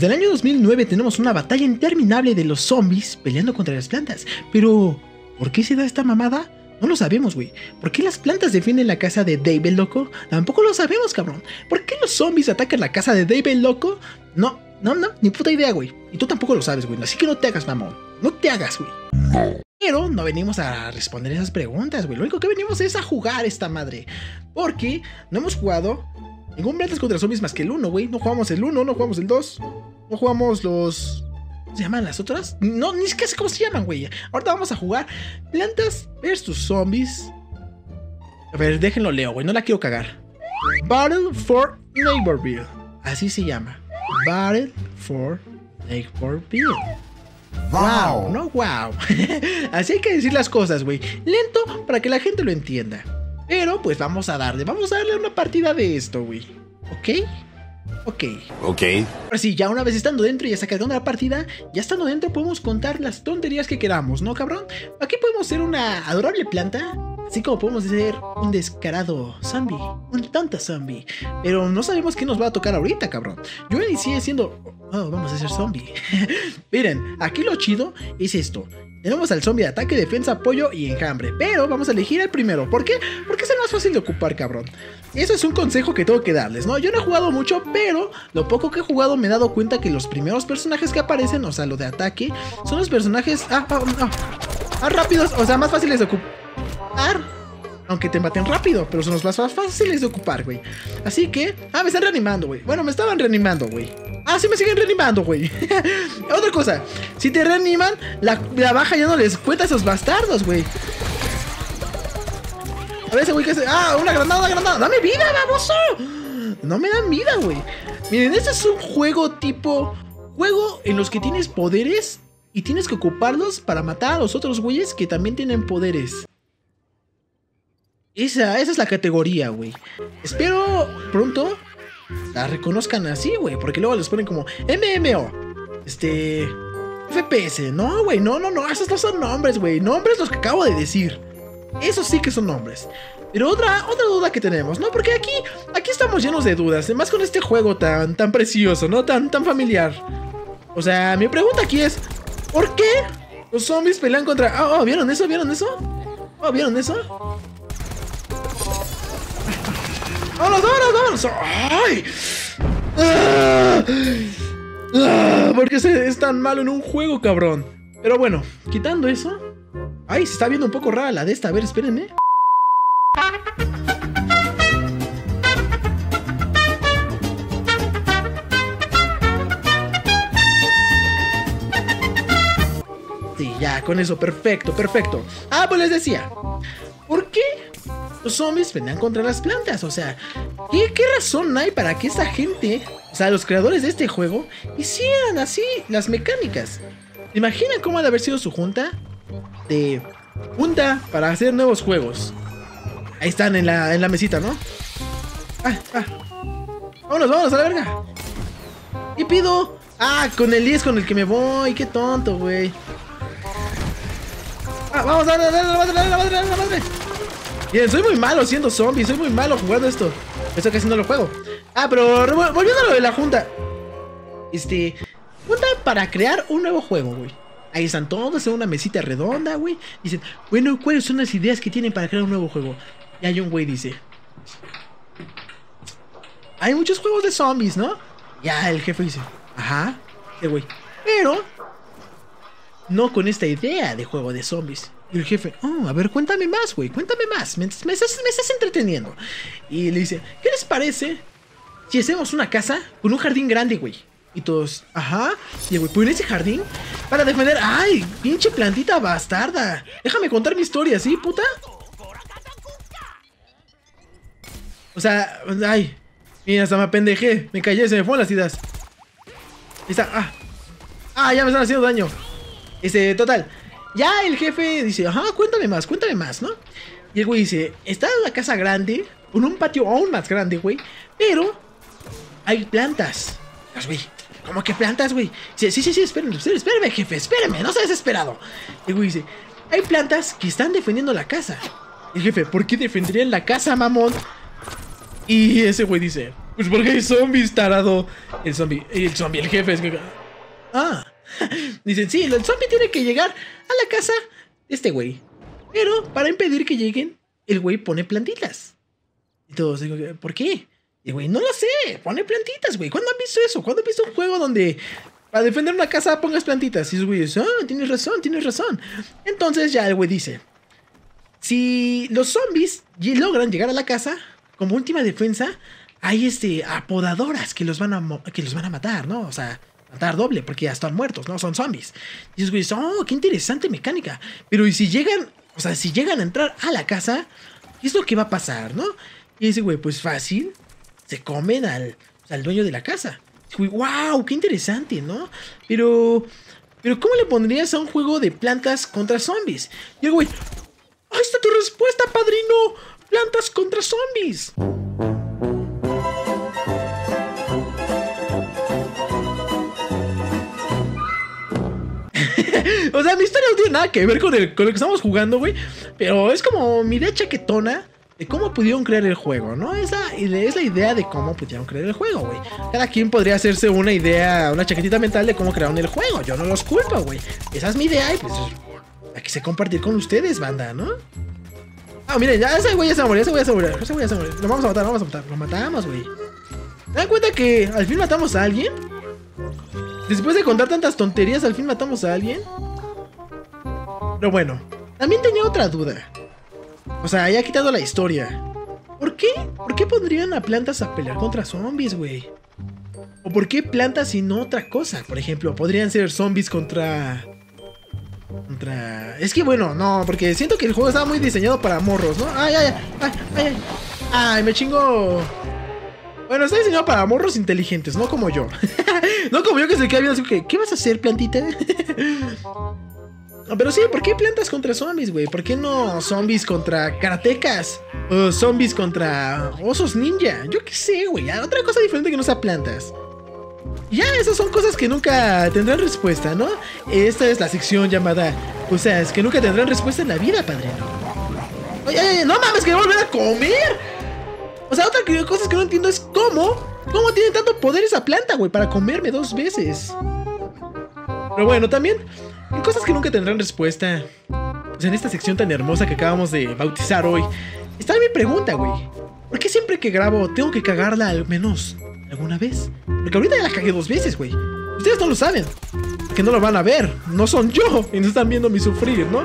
Desde el año 2009 tenemos una batalla interminable de los zombies peleando contra las plantas. Pero, ¿por qué se da esta mamada? No lo sabemos, güey. ¿Por qué las plantas defienden la casa de David Loco? Tampoco lo sabemos, cabrón. ¿Por qué los zombies atacan la casa de David Loco? No, no, no, ni puta idea, güey. Y tú tampoco lo sabes, güey. Así que no te hagas, mamón. No te hagas, güey. Pero no venimos a responder esas preguntas, güey. Lo único que venimos es a jugar esta madre. Porque no hemos jugado ningún Plantas contra Zombies más que el 1, güey. No jugamos el 1, no jugamos el 2. No jugamos los ¿Cómo se llaman las otras? No, ni siquiera sé cómo se llaman, güey. Ahorita vamos a jugar Plantas vs Zombies. A ver, déjenlo leo, güey. No la quiero cagar. Battle for Neighborville. Así se llama. Battle for Neighborville. Wow, no wow. Así hay que decir las cosas, güey. Lento para que la gente lo entienda. Pero pues vamos a darle, vamos a darle una partida de esto, güey. ¿Ok? Ok. Ok. Ahora sí, ya una vez estando dentro y ya sacando la partida, ya estando dentro podemos contar las tonterías que queramos, ¿no, cabrón? Aquí podemos ser una adorable planta, así como podemos ser un descarado zombie, un tonto zombie. Pero no sabemos qué nos va a tocar ahorita, cabrón. Yo inicié siendo... Oh, vamos a ser zombie. Miren, aquí lo chido es esto. Tenemos al zombie de ataque, defensa, apoyo y enjambre. Pero vamos a elegir el primero. ¿Por qué? Porque es el más fácil de ocupar, cabrón. Eso es un consejo que tengo que darles, ¿no? Yo no he jugado mucho, pero lo poco que he jugado me he dado cuenta que los primeros personajes que aparecen, o sea, lo de ataque, son los personajes ah, ah, ah, rápidos, o sea, más fáciles de ocupar. Aunque te maten rápido, pero son los más fáciles de ocupar, güey. Así que... Ah, me están reanimando, güey. Bueno, me estaban reanimando, güey. Ah, sí me siguen reanimando, güey. Otra cosa. Si te reaniman, la, la, baja ya no les cuenta a esos bastardos, güey. A ver ese güey que hace... Ah, una granada, una granada. Dame vida, baboso. No me dan vida, güey. Miren, este es un juego tipo... Juego en los que tienes poderes y tienes que ocuparlos para matar a los otros güeyes que también tienen poderes. Esa, esa es la categoría, güey. Espero pronto la reconozcan así, güey. Porque luego les ponen como MMO. Este. FPS. No, güey. No, no, no. Esos no son nombres, güey. Nombres los que acabo de decir. Esos sí que son nombres. Pero otra, otra duda que tenemos, ¿no? Porque aquí, aquí estamos llenos de dudas. Además con este juego tan, tan precioso, ¿no? Tan, tan familiar. O sea, mi pregunta aquí es. ¿Por qué los zombies pelean contra. Oh, oh ¿vieron eso? ¿Vieron eso? Oh, ¿vieron eso? ¡Vámonos, vámonos, vámonos! ¡Ay! ¡Ah! ¡Ah! ¿Por qué es tan malo en un juego, cabrón? Pero bueno, quitando eso... Ay, se está viendo un poco rara la de esta. A ver, espérenme. Sí, ya, con eso, perfecto, perfecto. Ah, pues les decía. ¿Por qué los zombies vendrán contra las plantas. O sea, ¿qué, ¿qué, razón hay para que esta gente, o sea, los creadores de este juego, hicieran así las mecánicas? ¿Imaginan cómo ha de haber sido su junta? De junta para hacer nuevos juegos. Ahí están en la, mesita, ¿no? Ah, ah. Vámonos, vámonos a la verga. ¿Qué pido? Ah, con el 10 con el que me voy. Qué tonto, güey. Ah, vamos, a darle, la madre, la madre, la Bien, soy muy malo siendo zombie, soy muy malo jugando esto. Eso casi no lo juego. Ah, pero volviendo a lo de la junta. Este, junta para crear un nuevo juego, güey. Ahí están todos en una mesita redonda, güey. Dicen, bueno, ¿cuáles son las ideas que tienen para crear un nuevo juego? Y hay un güey dice, hay muchos juegos de zombies, ¿no? Ya el jefe dice, ajá, el güey. Pero, no con esta idea de juego de zombies. Y el jefe, oh, a ver, cuéntame más, güey, cuéntame más, me, estás, me, estás, entreteniendo. Y le dice, ¿qué les parece si hacemos una casa con un jardín grande, güey? Y todos, ajá. Y el güey, pues en ese jardín, para defender, ay, pinche plantita bastarda. Déjame contar mi historia, ¿sí, puta? O sea, ay, mira, hasta me apendejé, me callé, se me fueron las ideas. Ahí está, ah. Ah, ya me están haciendo daño. Este, total. Ya el jefe dice, ajá, cuéntame más, cuéntame más, ¿no? Y el güey dice, está en la casa grande, con un patio aún más grande, güey, pero hay plantas. Pues, güey, ¿cómo que plantas, güey? Sí, sí, sí, espérenme, espérenme, jefe, espérenme, no seas desesperado. Y el güey dice, hay plantas que están defendiendo la casa. Y el jefe, ¿por qué defenderían la casa, mamón? Y ese güey dice, Pues porque hay zombies, tarado. El zombie, el zombie, el jefe es que... Ah. Dicen, sí, el zombie tiene que llegar a la casa de este güey. Pero para impedir que lleguen, el güey pone plantitas. Y todos digo, ¿por qué? Y güey, no lo sé, pone plantitas, güey. ¿Cuándo han visto eso? ¿Cuándo han visto un juego donde para defender una casa pongas plantitas? Y el güey dice, ah, tienes razón, tienes razón. Entonces ya el güey dice, si los zombies logran llegar a la casa, como última defensa, hay este apodadoras que los van a, que los van a matar, ¿no? O sea, matar doble, porque ya están muertos, ¿no? Son zombies. Y los güeyes, oh, qué interesante mecánica. Pero ¿y si llegan, o sea, si llegan a entrar a la casa, ¿qué es lo que va a pasar, no? Y dice, güey, pues fácil, se comen al, al dueño de la casa. Güey, wow, qué interesante, ¿no? Pero, pero ¿cómo le pondrías a un juego de plantas contra zombies? Y el güey, ahí está tu respuesta, padrino. Plantas contra zombies. O sea, mi historia no tiene nada que ver con, el, con lo que estamos jugando, güey. Pero es como mi idea chaquetona de cómo pudieron crear el juego, ¿no? Esa es la idea de cómo pudieron crear el juego, güey. Cada quien podría hacerse una idea, una chaquetita mental de cómo crearon el juego. Yo no los culpo, güey. Esa es mi idea y pues la quise compartir con ustedes, banda, ¿no? Ah, miren, ya ese güey ya se morir, ese güey ya se morir, ese güey ya se morir. Lo vamos a matar, lo vamos a matar. Lo matamos, güey. ¿Se dan cuenta que al fin matamos a alguien? Después de contar tantas tonterías, al fin matamos a alguien. Pero bueno, también tenía otra duda. O sea, ya quitado la historia. ¿Por qué? ¿Por qué pondrían a plantas a pelear contra zombies, güey? ¿O por qué plantas y no otra cosa? Por ejemplo, podrían ser zombies contra... Contra... Es que bueno, no, porque siento que el juego estaba muy diseñado para morros, ¿no? Ay, ay, ay, ay, ay. Ay, me chingo... Bueno, está diseñado para morros inteligentes, no como yo. no como yo que se queda viendo así que, ¿qué vas a hacer, plantita? pero sí, ¿por qué plantas contra zombies, güey? ¿Por qué no zombies contra karatecas? O zombies contra osos ninja. Yo qué sé, güey. Otra cosa diferente que no sea plantas. Ya, esas son cosas que nunca tendrán respuesta, ¿no? Esta es la sección llamada O sea, es que nunca tendrán respuesta en la vida, padrino. Oye, no mames, que voy a volver a comer. O sea, otra cosa que no entiendo es cómo, cómo tiene tanto poder esa planta, güey, para comerme dos veces. Pero bueno, también cosas que nunca tendrán respuesta. Pues en esta sección tan hermosa que acabamos de bautizar hoy, está mi pregunta, güey. ¿Por qué siempre que grabo tengo que cagarla al menos alguna vez? Porque ahorita ya la cagué dos veces, güey. Ustedes no lo saben. Que no lo van a ver. No son yo. Y no están viendo mi sufrir, ¿no?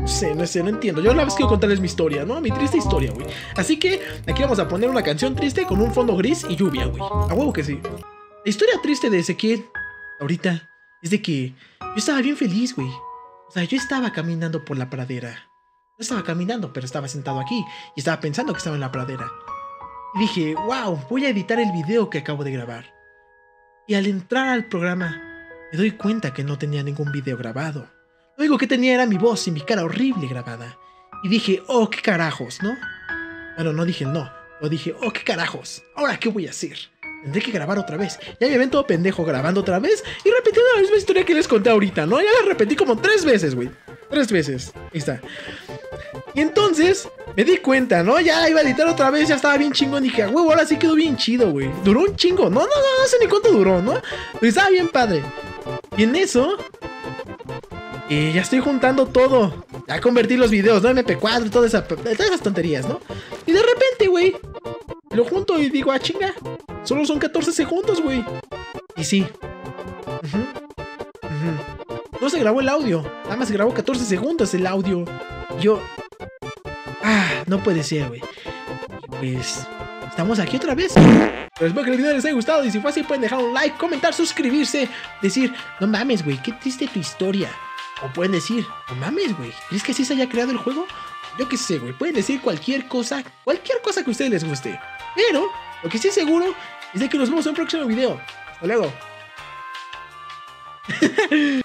No sé, no sé, no entiendo. Yo la vez quiero contarles mi historia, ¿no? Mi triste historia, güey. Así que aquí vamos a poner una canción triste con un fondo gris y lluvia, güey. A huevo que sí. La historia triste de Ezequiel, ahorita, es de que yo estaba bien feliz, güey. O sea, yo estaba caminando por la pradera. No estaba caminando, pero estaba sentado aquí y estaba pensando que estaba en la pradera. Y dije, wow, voy a editar el video que acabo de grabar. Y al entrar al programa, me doy cuenta que no tenía ningún video grabado. Lo único que tenía era mi voz y mi cara horrible grabada. Y dije, oh, qué carajos, ¿no? Bueno, no dije no, lo dije, oh, qué carajos. Ahora, ¿qué voy a hacer? Tendré que grabar otra vez. Ya me ven todo pendejo grabando otra vez y repitiendo la misma historia que les conté ahorita, ¿no? Ya la repetí como tres veces, güey. Tres veces. Ahí está. Y entonces me di cuenta, ¿no? Ya iba a editar otra vez, ya estaba bien chingón. Y dije, güey, ahora sí quedó bien chido, güey. Duró un chingo. No, no, no, no sé ni cuánto duró, ¿no? Pero estaba bien padre. Y en eso, y ya estoy juntando todo. Ya convertí los videos, ¿no? MP4, todas todas esas tonterías, ¿no? Y de repente, güey, lo junto y digo, ah, chinga. Solo son 14 segundos, güey. Y sí. No se grabó el audio. Nada más se grabó 14 segundos el audio. Yo. Ah, no puede ser, güey. Pues. Estamos aquí otra vez. Pero espero que el video les haya gustado. Y si fue así, pueden dejar un like, comentar, suscribirse. Decir, no mames, güey, qué triste tu historia. O pueden decir, no mames, güey, ¿crees que así se haya creado el juego? Yo qué sé, güey. Pueden decir cualquier cosa, cualquier cosa que a ustedes les guste. Pero lo que sí seguro es de que nos vemos en un próximo video. Hasta luego.